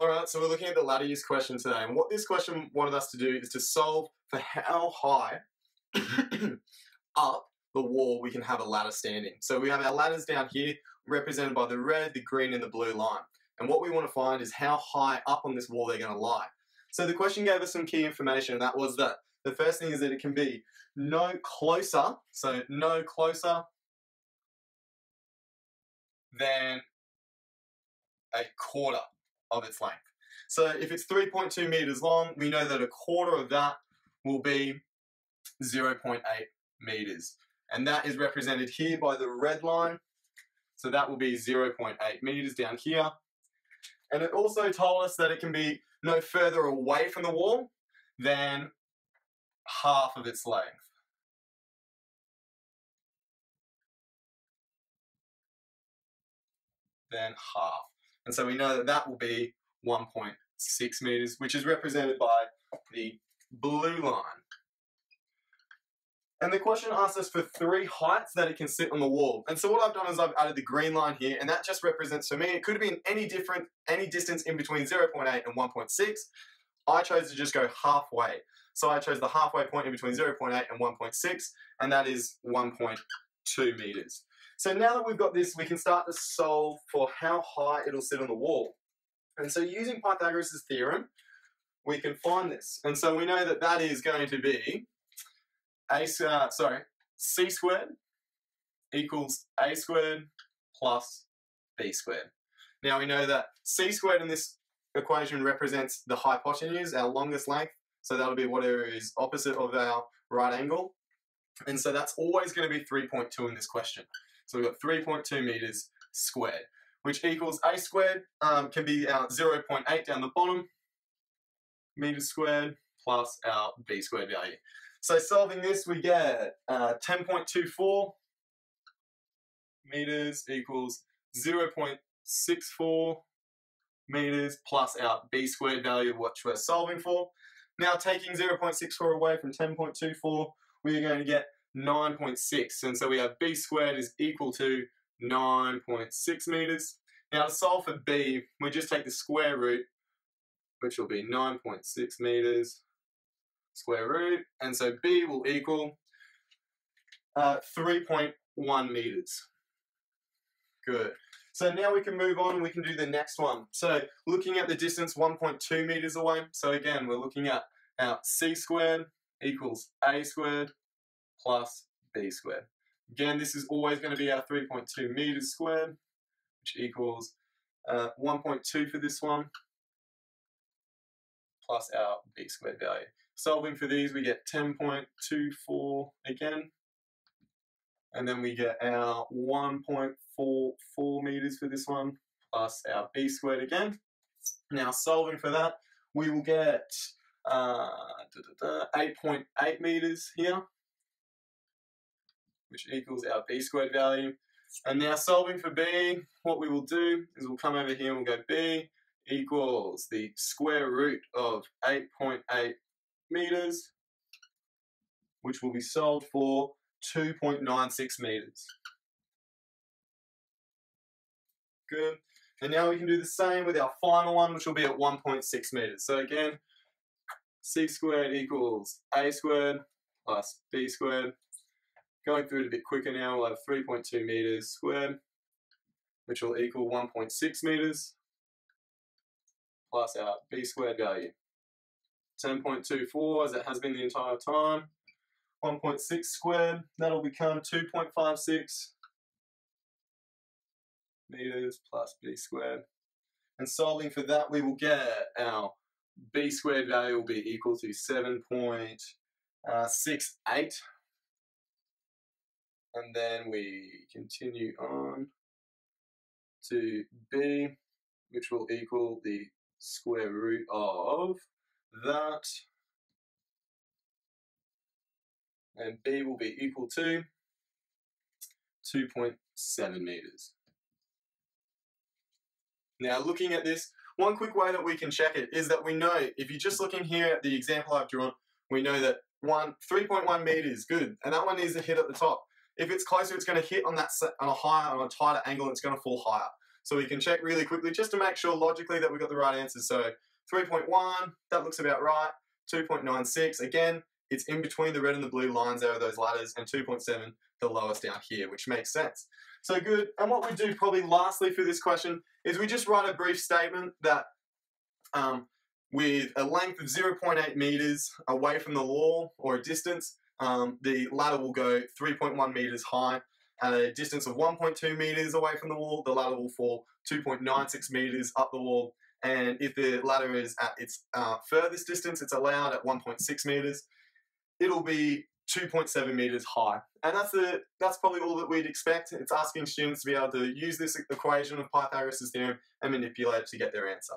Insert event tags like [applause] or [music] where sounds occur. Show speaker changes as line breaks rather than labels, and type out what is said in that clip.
Alright, so we're looking at the ladder use question today, and what this question wanted us to do is to solve for how high [coughs] up the wall we can have a ladder standing. So we have our ladders down here, represented by the red, the green, and the blue line. And what we want to find is how high up on this wall they're going to lie. So the question gave us some key information, and that was that the first thing is that it can be no closer, so no closer than a quarter of its length. So if it's 3.2 meters long, we know that a quarter of that will be 0.8 meters. And that is represented here by the red line. So that will be 0.8 meters down here. And it also told us that it can be no further away from the wall than half of its length. Then half. And so we know that that will be 1.6 meters, which is represented by the blue line. And the question asks us for three heights that it can sit on the wall. And so what I've done is I've added the green line here, and that just represents, for me, it could have been any different, any distance in between 0.8 and 1.6. I chose to just go halfway. So I chose the halfway point in between 0.8 and 1.6, and that is 1.2 meters. So now that we've got this, we can start to solve for how high it'll sit on the wall. And so using Pythagoras' theorem, we can find this. And so we know that that is going to be a, uh, sorry, c squared equals a squared plus b squared. Now we know that c squared in this equation represents the hypotenuse, our longest length, so that'll be whatever is opposite of our right angle. And so that's always going to be 3.2 in this question. So we've got 3.2 meters squared, which equals a squared, um, can be our 0.8 down the bottom, meters squared, plus our b squared value. So solving this, we get uh, 10.24 meters equals 0.64 meters plus our b squared value, which we're solving for. Now taking 0.64 away from 10.24, we're going to get 9.6. And so we have b squared is equal to 9.6 meters. Now to solve for b, we just take the square root, which will be 9.6 meters square root, and so b will equal uh, 3.1 meters. Good. So now we can move on and we can do the next one. So looking at the distance 1.2 meters away, so again we're looking at our c squared equals a squared plus b squared. Again, this is always going to be our 3.2 meters squared, which equals uh, 1.2 for this one, plus our b squared value. Solving for these, we get 10.24 again. And then we get our 1.44 meters for this one, plus our b squared again. Now solving for that, we will get 8.8 uh, meters here, which equals our b squared value. And now solving for b, what we will do is we'll come over here and we'll go b equals the square root of 8.8 meters, which will be solved for 2.96 meters. Good. And now we can do the same with our final one, which will be at 1.6 meters. So again, c squared equals a squared plus b squared. Going through it a bit quicker now, we'll have 3.2 meters squared, which will equal 1.6 meters plus our b squared value. 10.24 as it has been the entire time. 1.6 squared, that'll become 2.56 meters plus b squared. And solving for that, we will get our b squared value will be equal to 7.68. And then we continue on to b, which will equal the square root of that. And B will be equal to 2.7 meters. Now looking at this, one quick way that we can check it is that we know, if you're just looking here at the example I've drawn, we know that one 3.1 meters, good, and that one needs to hit at the top. If it's closer, it's going to hit on that on a higher, on a tighter angle, and it's going to fall higher. So we can check really quickly just to make sure logically that we got the right answers. So 3.1, that looks about right. 2.96, again, it's in between the red and the blue lines there are those ladders, and 2.7, the lowest down here, which makes sense. So good. And what we do probably lastly for this question is we just write a brief statement that um, with a length of 0.8 meters away from the wall or a distance, um, the ladder will go 3.1 meters high. At a distance of 1.2 meters away from the wall, the ladder will fall 2.96 meters up the wall. And if the ladder is at its uh, furthest distance, it's allowed at 1.6 meters, it'll be 2.7 meters high. And that's the that's probably all that we'd expect. It's asking students to be able to use this equation of Pythagoras' theorem and manipulate it to get their answer.